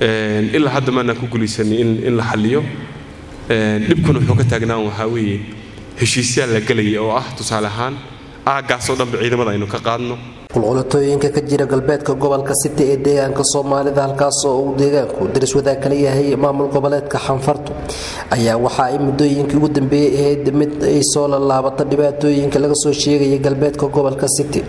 ilaa hadda maanaan ku guulaysanay in la xalliyo. Dhibkuna wuxuu ka taagnaan waxaa weeye heshiisyaal la gelaya oo ah tusaale ahaan aaggaasoo dhanba ciidamada aynu ka qaadno qulqulatooyinka ka jira galbeedka gobolka city ee deegaanka soomaalida halkaas oo uu deegaanku daris wadaag kala yahay maamul goboleedka xanfartu ayaa waxa ay muddooyinkii ugu dambeeyey ahayd mid ay soo lalaabata dhibaatooyinka laga soo sheegaya galbeedka gobolka city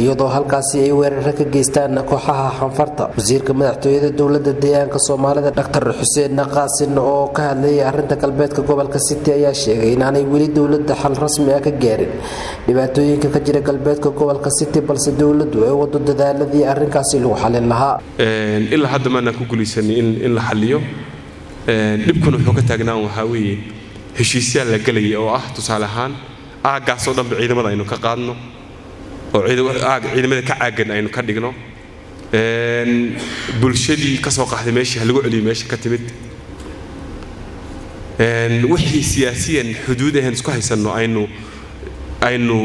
iyadoo halkaasi ay weeraro ka geystaan kooxaha xanfarta. Wasiirka madaxtooyada dowladda deegaanka soomaalida dhaktar xuseen qaasin oo ka hadlayay arinta galbeedka gobolka city ayaa sheegay inaanay weli dowladda xal rasmi ah ka gaarin. Dhibaatooyinka ka jira galbeedka gobolka city balse dowladu ay wado dadaaladii arrinkaasi lagu xalin lahaa. Ilaa hadda maanaan ku guulaysanay in la xalliyo. Dhibkuna wuxuu ka taagnaan waxaa weeye heshiisyaal la gelaya oo ah tusaale ahaan aaggaasoo dhanba ciidamada aynu ka qaadno oo ciidamada ka caagan aynu ka dhigno. Bulshadii ka soo qaxday meeshii ha celiyo meesha ka timid. Wixii siyaasiyan xuduud ahayn isku haysanno aynu aynu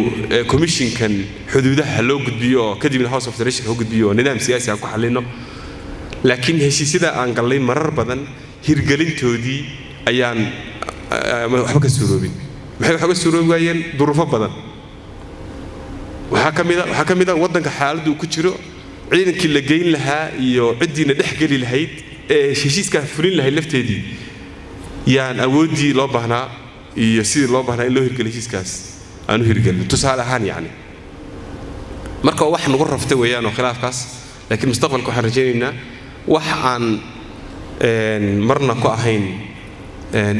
commissionkan xuduudaha loo gudbiyo oo kadibna house of loo gudbiyo oo nidaam siyaasi aan ku xallino laakiin heshiisyada aan gallay marar badan hirgelintoodii ayaan waxba ka suuroobin. Maxay ka suuroobi waayeen? Duruufo badan. Waxaa ka mida waxaa ka mid a waddanka xaaladdu ku jiro ciidankii la geyn lahaa iyo ciddiina dhex geli lahayd ee heshiiskaa fulin lahayd lafteedii. Yaan awooddii loo baahnaa iyo sidii loo baahnaa in loo hirgeliyo heshiiskaas aan u hirgelino tusaale ahaan yacni marka wax nagu raftay weeyaan oo khilaafkaas laakiin mustaqbalka waxaan rajaynaynaa wax aan marna ku ahayn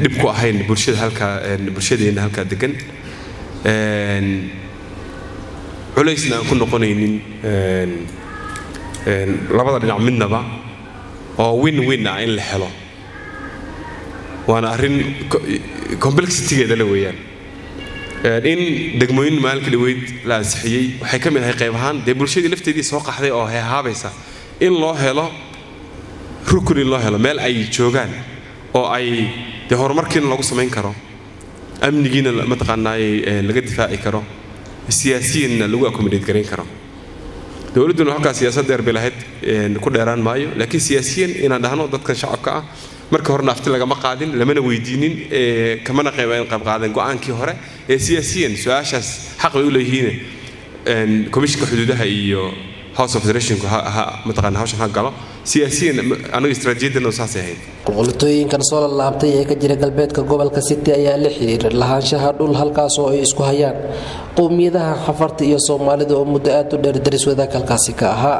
dhib ku ahayn bulshada halkaa bulshadeenna halkaa degan culaysna aan ku noqonaynin labada dhinac midnaba oo win win ah in la helo. Waana arrin complexitigeeda le weeyaan in degmooyin maalinka dhaweyd la ansixiyey waxay ka mid ahay qayb ahaan dee bulshadii lafteedii soo qaxday oo heehaabaysa in loo helo rukun in loo helo meel ay joogaan oo ay dee horumarkiina lagu samayn karo amnigiina mataqaanaaye laga difaaci karo siyaasiyiinna lagu accommodate garayn karo. Dowladduna halkaa siyaasad dheer bay lahayd ku dheeraan maayo laakiin siyaasiyiin inaan dhahno dadkan shacabka ah marka horena afti lagama qaadin lamana weydiinin kamana qaybqaadan go'aankii hore ee siyaasiyan su'aashaas xaq bay u leeyihiin komishinka xuduudaha iyo house of federationku mataqaana hawshan ha galo. Siyaasiyan anaga istaraatiijiyadana saasay ahayd. Qulqulatooyinkan soo lalaabtay ee ka jira galbeedka gobolka city ayaa la xiriira lahaanshaha dhul halkaas oo ay isku hayaan. Qowmiyadaha xafarta iyo soomaalida oo muddo aad u dheer daris wadaag halkaasi ka ahaa